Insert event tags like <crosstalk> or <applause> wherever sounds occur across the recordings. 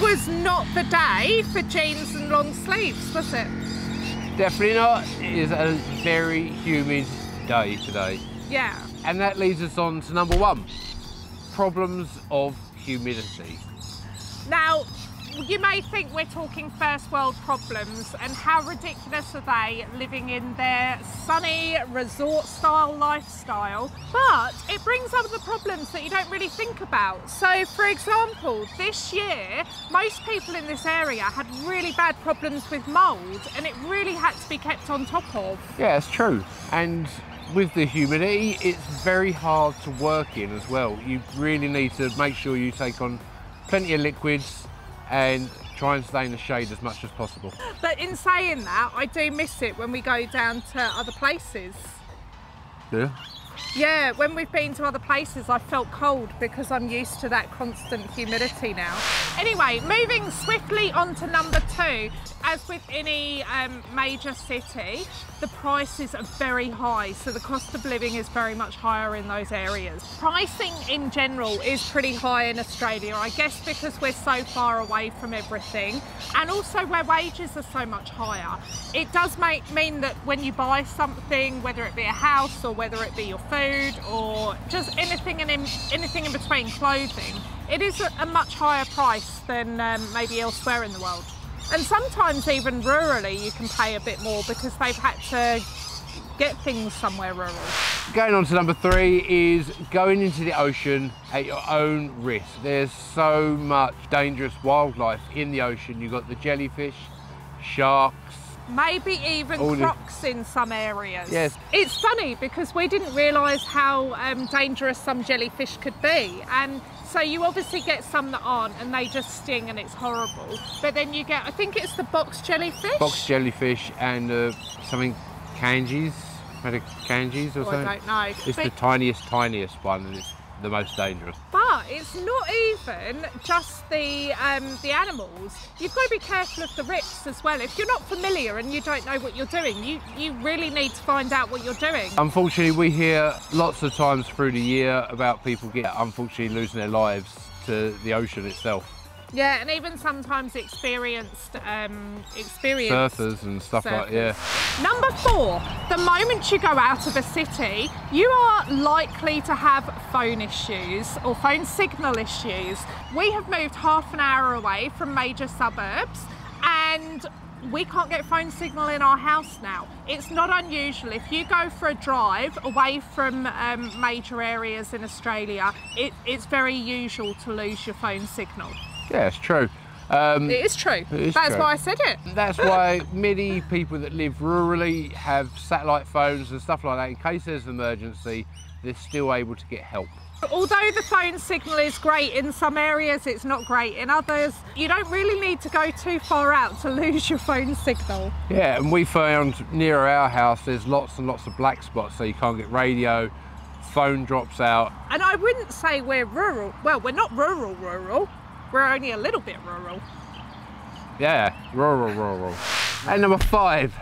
was not the day for jeans and long sleeves, was it? Definitely not. It is a very humid day today. Yeah. And that leads us on to number one problems of humidity. Now, you may think we're talking first world problems and how ridiculous are they living in their sunny resort style lifestyle? But it brings up the problems that you don't really think about. So for example this year most people in this area had really bad problems with mold and it really had to be kept on top of. Yeah it's true. And with the humidity it's very hard to work in as well. You really need to make sure you take on plenty of liquids and try and stay in the shade as much as possible. But in saying that, I do miss it when we go down to other places. Yeah. Yeah, when we've been to other places, I felt cold because I'm used to that constant humidity now. Anyway, moving swiftly on to number two. As with any um, major city, the prices are very high, so the cost of living is very much higher in those areas. Pricing in general is pretty high in Australia, I guess because we're so far away from everything, and also where wages are so much higher. It does make mean that when you buy something, whether it be a house or whether it be your food or just anything in, anything in between clothing, it is a, much higher price than um, maybe elsewhere in the world. And sometimes even rurally you can pay a bit more because they've had to get things somewhere rural. Going on to number three is going into the ocean at your own risk. There's so much dangerous wildlife in the ocean. You've got the jellyfish, sharks, maybe even All crocs in some areas. Yes. It's funny because we didn't realise how um, dangerous some jellyfish could be and so you obviously get some that aren't and they just sting and it's horrible. But then you get, I think it's the box jellyfish. Box jellyfish and uh, something kanjis, kanjis or oh, something. I don't know. It's but... the tiniest, tiniest one and it's the most dangerous. But it's not even just the um, the animals. You've got to be careful of the rips as well. If you're not familiar and you don't know what you're doing, you, you really need to find out what you're doing. Unfortunately, we hear lots of times through the year about people get unfortunately losing their lives to the ocean itself. Yeah, and even sometimes experienced um, experienced surfers and stuff surfers. like yeah. Number four, the moment you go out of a city, you are likely to have phone issues or phone signal issues. We have moved half an hour away from major suburbs and we can't get phone signal in our house now. It's not unusual. If you go for a drive away from um, major areas in Australia, it, it's very usual to lose your phone signal. Yeah, it's true. Um, it is true. It is That's true. why I said it. That's <laughs> why many people that live rurally have satellite phones and stuff like that. In case there's an emergency, they're still able to get help. Although the phone signal is great in some areas, it's not great in others. You don't really need to go too far out to <laughs> lose your phone signal. Yeah, and we found near our house there's lots and lots of black spots, so you can't get radio, phone drops out. And I wouldn't say we're rural. Well, we're not rural, rural. We're only a little bit rural. Yeah, rural, rural. And number five,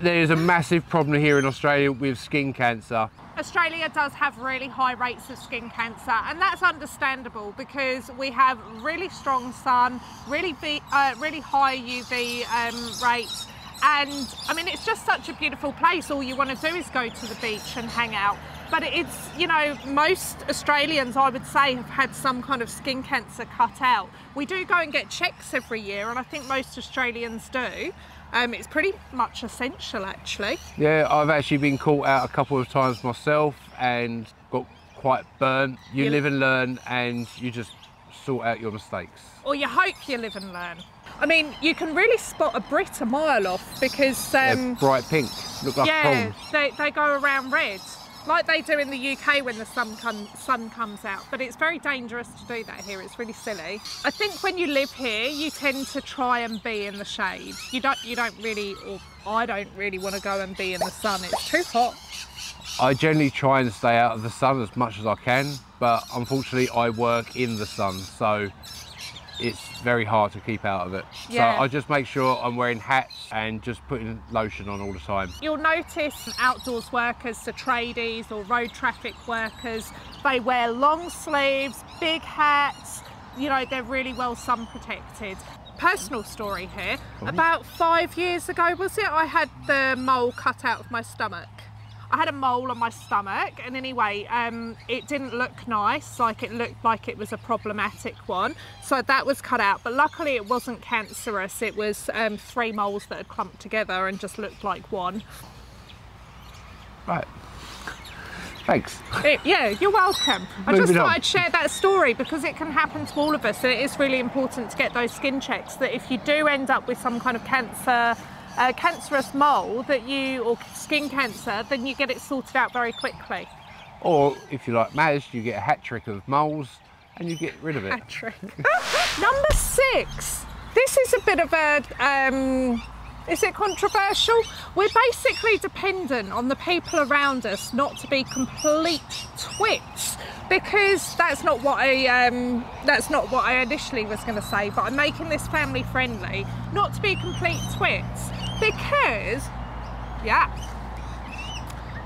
there's a massive problem here in Australia with skin cancer. Australia does have really high rates of skin cancer and that's understandable because we have really strong sun, really, be, uh, really high UV um, rates and I mean it's just such a beautiful place. All you want to do is go to the beach and hang out. But it's you know most Australians I would say have had some kind of skin cancer cut out. We do go and get checks every year and I think most Australians do. Um, it's pretty much essential actually. Yeah I've actually been caught out a couple of times myself and got quite burnt. You, you live and learn and you just sort out your mistakes. Or you hope you live and learn I mean, you can really spot a Brit a mile off because... Um, bright pink, look like Yeah, they, they go around red, like they do in the UK when the sun, come, sun comes out. But it's very dangerous to do that here, it's really silly. I think when you live here, you tend to try and be in the shade. You don't, you don't really, or I don't really want to go and be in the sun, it's too hot. I generally try and stay out of the sun as much as I can, but unfortunately I work in the sun, so it's very hard to keep out of it. Yeah. So I just make sure I'm wearing hats and just putting lotion on all the time. You'll notice outdoors workers, so tradies or road traffic workers, they wear long sleeves, big hats, you know, they're really well sun protected. Personal story here. About five years ago, was it? I had the mole cut out of my stomach. I had a mole on my stomach, and anyway, um, it didn't look nice. Like it looked like it was a problematic one, so that was cut out. But luckily, it wasn't cancerous. It was um, three moles that had clumped together and just looked like one. Right. Thanks. It, yeah, you're welcome. I just thought on. I'd share that story because it can happen to all of us. And it is really important to get those skin checks that if you do end up with some kind of cancer, uh, cancerous mole that you, or skin cancer, then you get it sorted out very quickly. Or if you like Maz, you get a hat trick of moles and you get rid of it. Hat trick. <laughs> Number six. This is a bit of a um, is it controversial? We're basically dependent on the people around us not to be complete twits because that's not what I um, that's not what I initially was going to say. But I'm making this family friendly, not to be complete twits because yeah.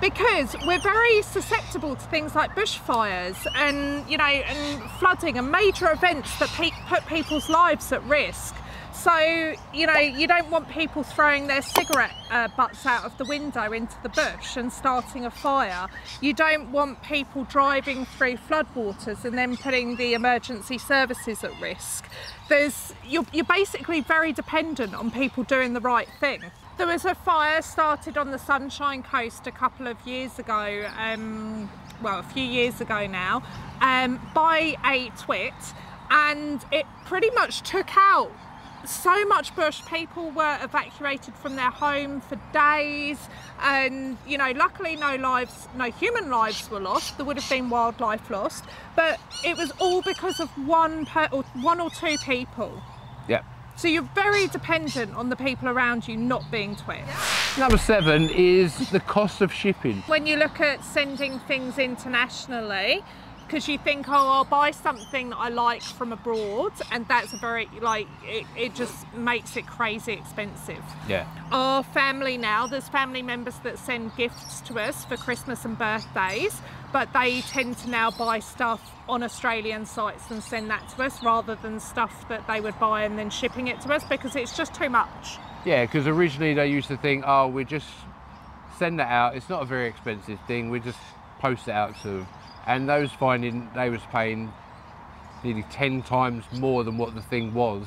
Because we're very susceptible to things like bushfires and you know and flooding and major events that pe put people's lives at risk so, you know, you don't want people throwing their cigarette uh, butts out of the window into the bush and starting a fire. You don't want people driving through floodwaters and then putting the emergency services at risk. There's, you're, you're basically very dependent on people doing the right thing. There was a fire started on the Sunshine Coast a couple of years ago, um, well, a few years ago now, um, by a twit, and it pretty much took out so much bush people were evacuated from their home for days and you know luckily no lives no human lives were lost there would have been wildlife lost but it was all because of one per, or one or two people yeah so you're very dependent on the people around you not being twits. Number seven is the cost of shipping. When you look at sending things internationally, because you think, oh, I'll buy something that I like from abroad, and that's a very like it, it just makes it crazy expensive. Yeah. Our family now, there's family members that send gifts to us for Christmas and birthdays, but they tend to now buy stuff on Australian sites and send that to us rather than stuff that they would buy and then shipping it to us because it's just too much. Yeah, because originally they used to think, oh, we just send that out. It's not a very expensive thing. We just post it out to and those finding they was paying nearly 10 times more than what the thing was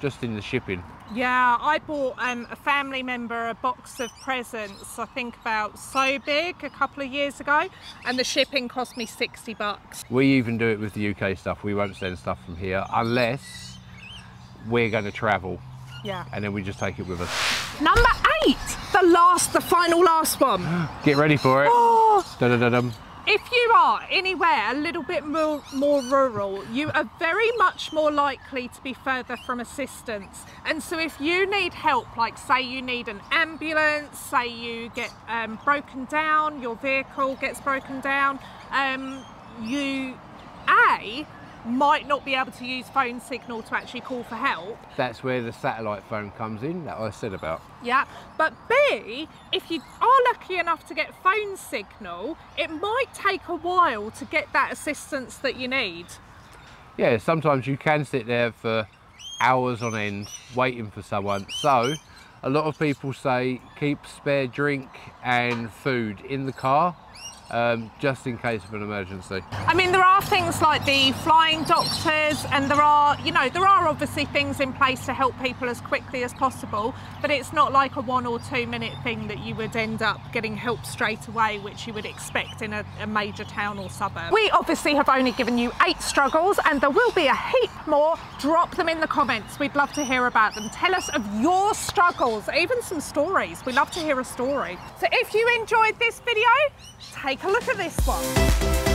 just in the shipping. Yeah, I bought um, a family member a box of presents, I think about so big a couple of years ago, and the shipping cost me 60 bucks. We even do it with the UK stuff. We won't send stuff from here unless we're going to travel. Yeah. And then we just take it with us. Number eight, the last, the final last one. <gasps> Get ready for it. Oh. Da -da -da if you are anywhere a little bit more, more rural, you are very much more likely to be further from assistance. And so if you need help, like say you need an ambulance, say you get um, broken down, your vehicle gets broken down, um, you, A, might not be able to use phone signal to actually call for help. That's where the satellite phone comes in, that I said about. Yeah, but B, if you are lucky enough to get phone signal, it might take a while to get that assistance that you need. Yeah, sometimes you can sit there for hours on end waiting for someone. So, a lot of people say keep spare drink and food in the car um, just in case of an emergency. I mean, there are things like the flying doctors, and there are, you know, there are obviously things in place to help people as quickly as possible, but it's not like a one or two minute thing that you would end up getting help straight away, which you would expect in a, a major town or suburb. We obviously have only given you eight struggles, and there will be a heap more. Drop them in the comments. We'd love to hear about them. Tell us of your struggles, even some stories. We love to hear a story. So if you enjoyed this video, take take a look at this one.